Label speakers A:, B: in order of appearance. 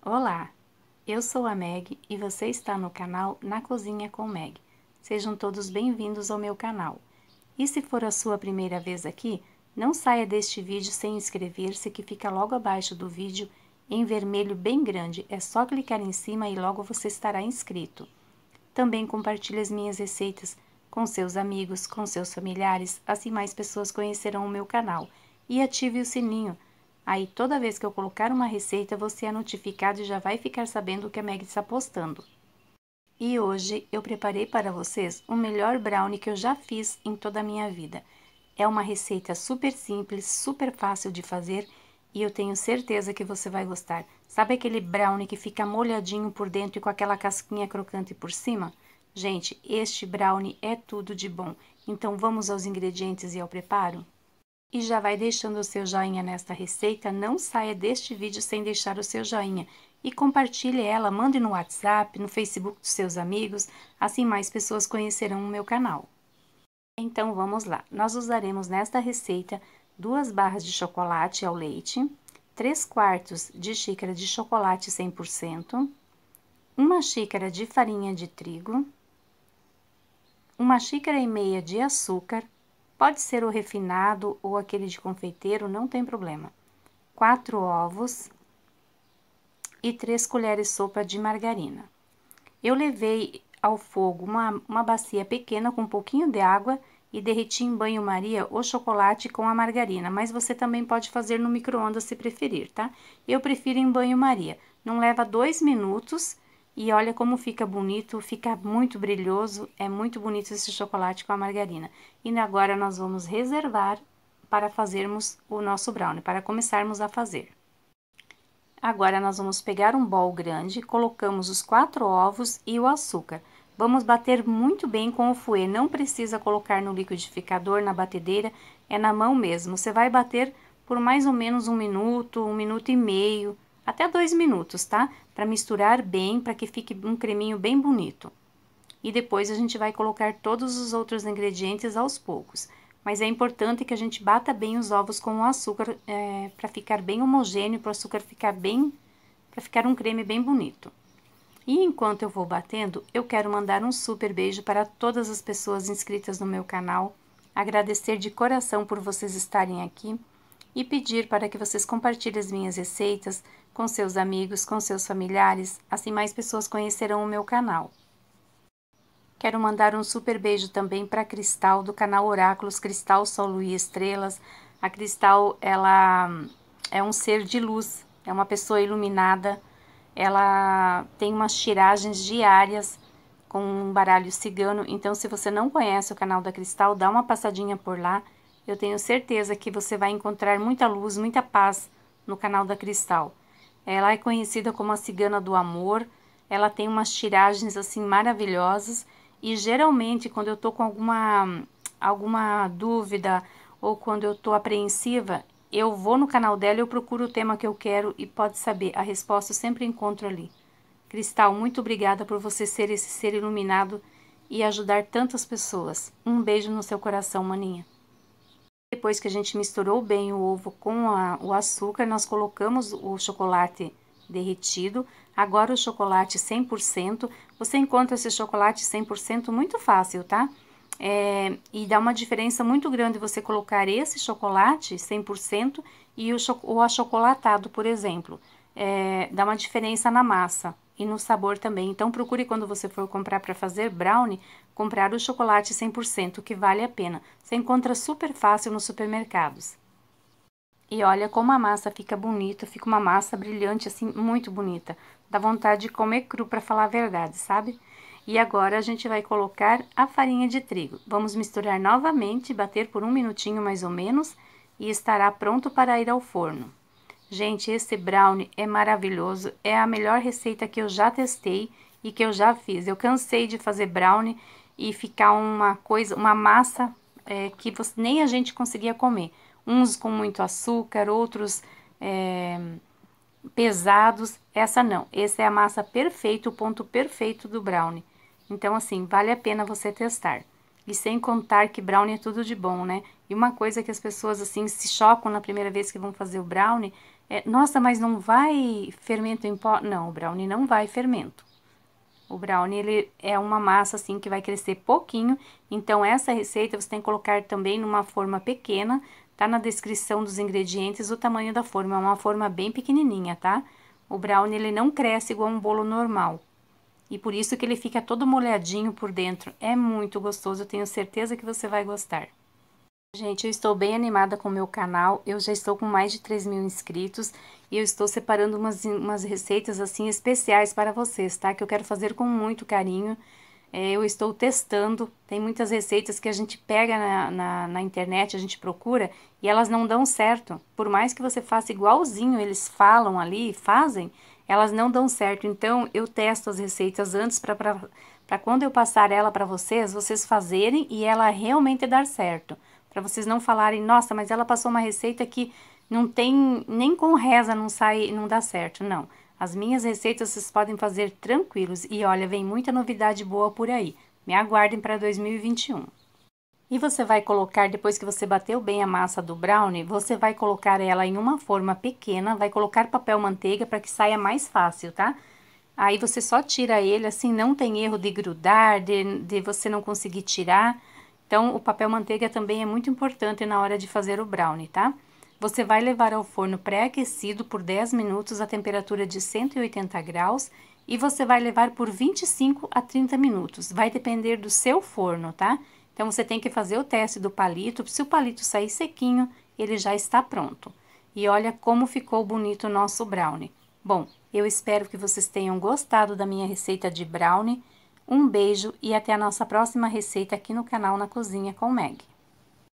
A: Olá, eu sou a Meg e você está no canal Na Cozinha com Meg. Sejam todos bem-vindos ao meu canal. E se for a sua primeira vez aqui, não saia deste vídeo sem inscrever-se que fica logo abaixo do vídeo em vermelho bem grande. É só clicar em cima e logo você estará inscrito. Também compartilhe as minhas receitas com seus amigos, com seus familiares, assim mais pessoas conhecerão o meu canal. E ative o sininho Aí toda vez que eu colocar uma receita, você é notificado e já vai ficar sabendo o que a Meg está postando. E hoje eu preparei para vocês o melhor brownie que eu já fiz em toda a minha vida. É uma receita super simples, super fácil de fazer e eu tenho certeza que você vai gostar. Sabe aquele brownie que fica molhadinho por dentro e com aquela casquinha crocante por cima? Gente, este brownie é tudo de bom. Então vamos aos ingredientes e ao preparo? E já vai deixando o seu joinha nesta receita, não saia deste vídeo sem deixar o seu joinha. E compartilhe ela, mande no WhatsApp, no Facebook dos seus amigos, assim mais pessoas conhecerão o meu canal. Então vamos lá, nós usaremos nesta receita duas barras de chocolate ao leite, 3 quartos de xícara de chocolate 100%, uma xícara de farinha de trigo, uma xícara e meia de açúcar, Pode ser o refinado ou aquele de confeiteiro, não tem problema. Quatro ovos e três colheres sopa de margarina. Eu levei ao fogo uma, uma bacia pequena com um pouquinho de água e derreti em banho-maria o chocolate com a margarina, mas você também pode fazer no micro-ondas se preferir, tá? Eu prefiro em banho-maria. Não leva dois minutos e olha como fica bonito, fica muito brilhoso, é muito bonito esse chocolate com a margarina. E agora nós vamos reservar para fazermos o nosso brownie, para começarmos a fazer. Agora nós vamos pegar um bol grande, colocamos os quatro ovos e o açúcar. Vamos bater muito bem com o fouet, não precisa colocar no liquidificador, na batedeira, é na mão mesmo. Você vai bater por mais ou menos um minuto, um minuto e meio, até dois minutos, tá? Para misturar bem, para que fique um creminho bem bonito. E depois a gente vai colocar todos os outros ingredientes aos poucos. Mas é importante que a gente bata bem os ovos com o açúcar é, para ficar bem homogêneo, para o açúcar ficar bem, para ficar um creme bem bonito. E enquanto eu vou batendo, eu quero mandar um super beijo para todas as pessoas inscritas no meu canal, agradecer de coração por vocês estarem aqui e pedir para que vocês compartilhem as minhas receitas, com seus amigos, com seus familiares, assim mais pessoas conhecerão o meu canal. Quero mandar um super beijo também para Cristal do canal Oráculos Cristal Sol e Estrelas. A Cristal, ela é um ser de luz, é uma pessoa iluminada. Ela tem umas tiragens diárias com um baralho cigano. Então, se você não conhece o canal da Cristal, dá uma passadinha por lá. Eu tenho certeza que você vai encontrar muita luz, muita paz no canal da Cristal. Ela é conhecida como a cigana do amor. Ela tem umas tiragens assim maravilhosas e geralmente quando eu tô com alguma alguma dúvida ou quando eu tô apreensiva, eu vou no canal dela, eu procuro o tema que eu quero e pode saber, a resposta eu sempre encontro ali. Cristal, muito obrigada por você ser esse ser iluminado e ajudar tantas pessoas. Um beijo no seu coração, maninha. Depois que a gente misturou bem o ovo com a, o açúcar, nós colocamos o chocolate derretido. Agora o chocolate 100%, você encontra esse chocolate 100% muito fácil, tá? É, e dá uma diferença muito grande você colocar esse chocolate 100% e o, cho achocolatado, por exemplo. É, dá uma diferença na massa e no sabor também. Então, procure quando você for comprar para fazer brownie, comprar o chocolate 100%, que vale a pena. Você encontra super fácil nos supermercados. E olha como a massa fica bonita, fica uma massa brilhante, assim, muito bonita. Dá vontade de comer cru, para falar a verdade, sabe? E agora a gente vai colocar a farinha de trigo. Vamos misturar novamente, bater por um minutinho mais ou menos e estará pronto para ir ao forno. Gente, esse brownie é maravilhoso, é a melhor receita que eu já testei e que eu já fiz. Eu cansei de fazer brownie e ficar uma coisa, uma massa é, que você, nem a gente conseguia comer. Uns com muito açúcar, outros é, pesados. Essa não, essa é a massa perfeita, o ponto perfeito do brownie. Então, assim, vale a pena você testar. E sem contar que brownie é tudo de bom, né? E uma coisa que as pessoas, assim, se chocam na primeira vez que vão fazer o brownie É, nossa, mas não vai fermento em pó? Não, o brownie não vai fermento. O brownie, ele é uma massa, assim, que vai crescer pouquinho. Então, essa receita você tem que colocar também numa forma pequena. Tá na descrição dos ingredientes o tamanho da forma. É uma forma bem pequenininha, tá? O brownie, ele não cresce igual um bolo normal. E por isso que ele fica todo molhadinho por dentro. É muito gostoso, eu tenho certeza que você vai gostar. Gente, eu estou bem animada com o meu canal, eu já estou com mais de 3 mil inscritos e eu estou separando umas, umas receitas assim especiais para vocês, tá? Que eu quero fazer com muito carinho. É, eu estou testando, tem muitas receitas que a gente pega na, na, na, internet, a gente procura e elas não dão certo. Por mais que você faça igualzinho, eles falam ali, fazem, elas não dão certo. Então, eu testo as receitas antes para quando eu passar ela para vocês, vocês fazerem e ela realmente dar certo. Para vocês não falarem, nossa, mas ela passou uma receita que não tem, nem com reza não sai, não dá certo. Não. As minhas receitas vocês podem fazer tranquilos e olha, vem muita novidade boa por aí. Me aguardem para 2021. E você vai colocar, depois que você bateu bem a massa do brownie, você vai colocar ela em uma forma pequena, vai colocar papel manteiga para que saia mais fácil, tá? Aí você só tira ele, assim, não tem erro de grudar, de, de você não conseguir tirar. Então, o papel manteiga também é muito importante na hora de fazer o brownie, tá? Você vai levar ao forno pré-aquecido por 10 minutos a temperatura de 180 graus e você vai levar por 25 a 30 minutos. Vai depender do seu forno, tá? Então, você tem que fazer o teste do palito. Se o palito sair sequinho, ele já está pronto. E olha como ficou bonito o nosso brownie. Bom, eu espero que vocês tenham gostado da minha receita de brownie. Um beijo e até a nossa próxima receita aqui no canal Na Cozinha com Meg.